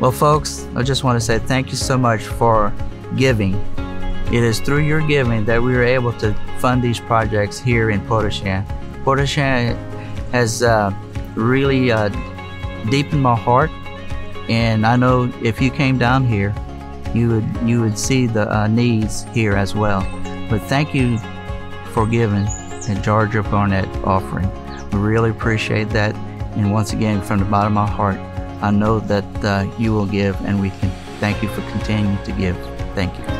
Well, folks, I just want to say thank you so much for giving. It is through your giving that we were able to fund these projects here in Potosham. Potosham has uh, really uh, deepened my heart, and I know if you came down here, you would you would see the uh, needs here as well. But thank you for giving the Georgia Barnette offering. We really appreciate that, and once again, from the bottom of my heart, I know that uh, you will give, and we can thank you for continuing to give. Thank you.